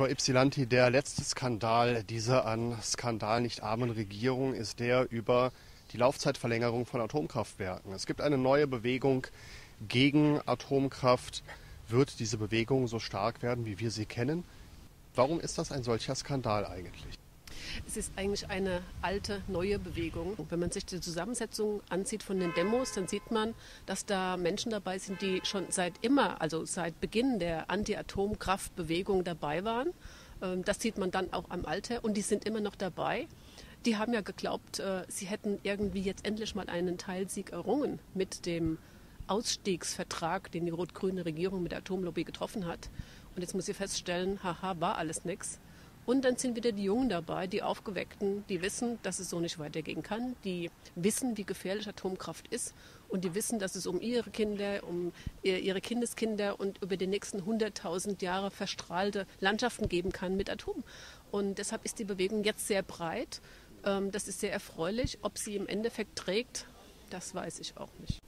Frau Ypsilanti, der letzte Skandal dieser an Skandal nicht armen Regierung ist der über die Laufzeitverlängerung von Atomkraftwerken. Es gibt eine neue Bewegung gegen Atomkraft. Wird diese Bewegung so stark werden, wie wir sie kennen? Warum ist das ein solcher Skandal eigentlich? Es ist eigentlich eine alte, neue Bewegung. Wenn man sich die Zusammensetzung ansieht von den Demos, dann sieht man, dass da Menschen dabei sind, die schon seit immer, also seit Beginn der Anti-Atomkraftbewegung dabei waren. Ähm, das sieht man dann auch am Alter und die sind immer noch dabei. Die haben ja geglaubt, äh, sie hätten irgendwie jetzt endlich mal einen Teilsieg errungen mit dem Ausstiegsvertrag, den die rot-grüne Regierung mit der Atomlobby getroffen hat. Und jetzt muss sie feststellen, haha, war alles nichts. Und dann sind wieder die Jungen dabei, die Aufgeweckten, die wissen, dass es so nicht weitergehen kann, die wissen, wie gefährlich Atomkraft ist und die wissen, dass es um ihre Kinder, um ihre Kindeskinder und über die nächsten 100.000 Jahre verstrahlte Landschaften geben kann mit Atom. Und deshalb ist die Bewegung jetzt sehr breit. Ähm, das ist sehr erfreulich. Ob sie im Endeffekt trägt, das weiß ich auch nicht.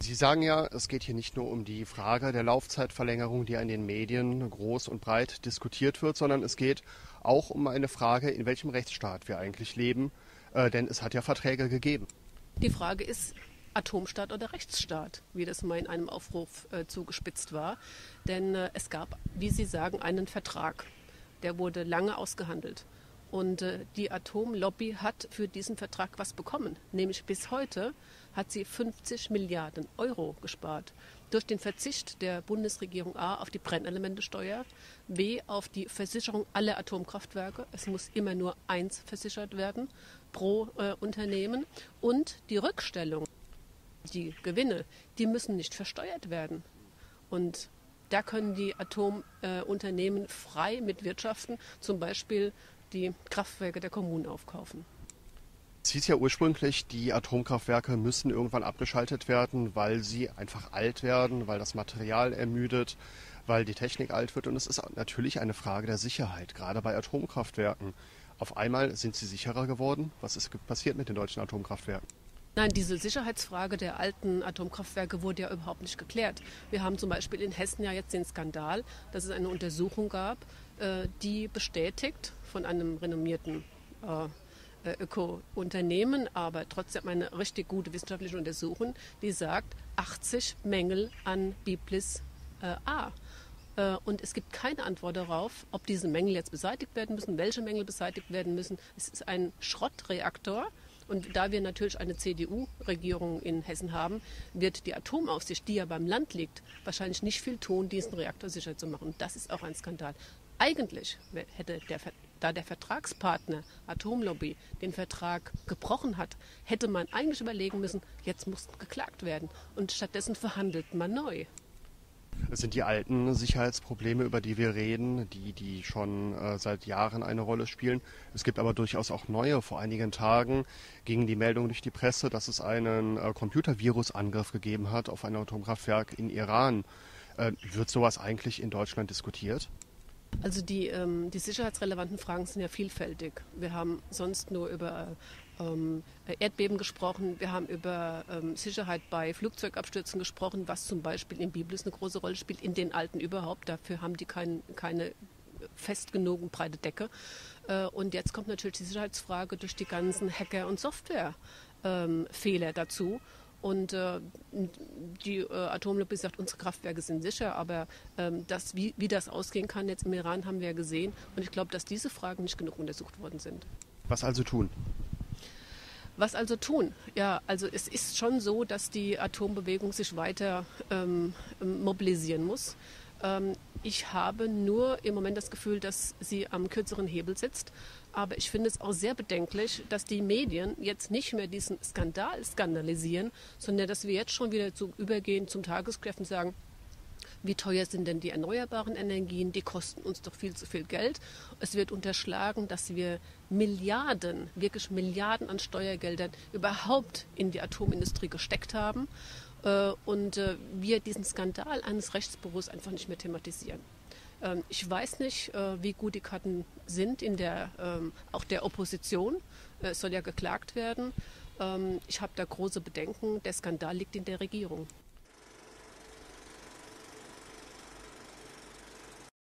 Sie sagen ja, es geht hier nicht nur um die Frage der Laufzeitverlängerung, die in den Medien groß und breit diskutiert wird, sondern es geht auch um eine Frage, in welchem Rechtsstaat wir eigentlich leben, äh, denn es hat ja Verträge gegeben. Die Frage ist, Atomstaat oder Rechtsstaat, wie das mal in einem Aufruf äh, zugespitzt war. Denn äh, es gab, wie Sie sagen, einen Vertrag. Der wurde lange ausgehandelt. Und äh, die Atomlobby hat für diesen Vertrag was bekommen. Nämlich bis heute hat sie 50 Milliarden Euro gespart. Durch den Verzicht der Bundesregierung A auf die Brennelementesteuer, B auf die Versicherung aller Atomkraftwerke. Es muss immer nur eins versichert werden pro äh, Unternehmen. Und die Rückstellung, die Gewinne, die müssen nicht versteuert werden. Und da können die Atomunternehmen äh, frei mitwirtschaften, zum Beispiel die Kraftwerke der Kommunen aufkaufen. Es hieß ja ursprünglich, die Atomkraftwerke müssen irgendwann abgeschaltet werden, weil sie einfach alt werden, weil das Material ermüdet, weil die Technik alt wird. Und es ist natürlich eine Frage der Sicherheit, gerade bei Atomkraftwerken. Auf einmal sind sie sicherer geworden. Was ist passiert mit den deutschen Atomkraftwerken? Nein, diese Sicherheitsfrage der alten Atomkraftwerke wurde ja überhaupt nicht geklärt. Wir haben zum Beispiel in Hessen ja jetzt den Skandal, dass es eine Untersuchung gab, äh, die bestätigt von einem renommierten äh, äh, Öko-Unternehmen, aber trotzdem eine richtig gute wissenschaftliche Untersuchung, die sagt 80 Mängel an Biblis A. Und es gibt keine Antwort darauf, ob diese Mängel jetzt beseitigt werden müssen, welche Mängel beseitigt werden müssen. Es ist ein Schrottreaktor und da wir natürlich eine CDU-Regierung in Hessen haben, wird die Atomaufsicht, die ja beim Land liegt, wahrscheinlich nicht viel tun, diesen Reaktor sicher zu machen. Das ist auch ein Skandal. Eigentlich hätte der, da der Vertragspartner Atomlobby den Vertrag gebrochen hat, hätte man eigentlich überlegen müssen, jetzt muss geklagt werden. Und stattdessen verhandelt man neu. Es sind die alten Sicherheitsprobleme, über die wir reden, die, die schon äh, seit Jahren eine Rolle spielen. Es gibt aber durchaus auch neue. Vor einigen Tagen ging die Meldung durch die Presse, dass es einen äh, Computervirusangriff gegeben hat auf ein Atomkraftwerk in Iran. Äh, wird sowas eigentlich in Deutschland diskutiert? Also die, ähm, die sicherheitsrelevanten Fragen sind ja vielfältig. Wir haben sonst nur über ähm, Erdbeben gesprochen, wir haben über ähm, Sicherheit bei Flugzeugabstürzen gesprochen, was zum Beispiel in Biblis eine große Rolle spielt, in den Alten überhaupt. Dafür haben die kein, keine fest genug breite Decke. Äh, und jetzt kommt natürlich die Sicherheitsfrage durch die ganzen Hacker- und Softwarefehler ähm, dazu. Und äh, die äh, Atomlobby sagt, unsere Kraftwerke sind sicher, aber ähm, das, wie, wie das ausgehen kann jetzt im Iran, haben wir ja gesehen. Und ich glaube, dass diese Fragen nicht genug untersucht worden sind. Was also tun? Was also tun? Ja, also es ist schon so, dass die Atombewegung sich weiter ähm, mobilisieren muss. Ähm, ich habe nur im Moment das Gefühl, dass sie am kürzeren Hebel sitzt. Aber ich finde es auch sehr bedenklich, dass die Medien jetzt nicht mehr diesen Skandal skandalisieren, sondern dass wir jetzt schon wieder zu übergehen zum Tagesgeschäft und sagen, wie teuer sind denn die erneuerbaren Energien? Die kosten uns doch viel zu viel Geld. Es wird unterschlagen, dass wir Milliarden, wirklich Milliarden an Steuergeldern überhaupt in die Atomindustrie gesteckt haben und äh, wir diesen Skandal eines Rechtsbüros einfach nicht mehr thematisieren. Ähm, ich weiß nicht, äh, wie gut die Karten sind in der ähm, auch der Opposition. Es soll ja geklagt werden. Ähm, ich habe da große Bedenken. Der Skandal liegt in der Regierung.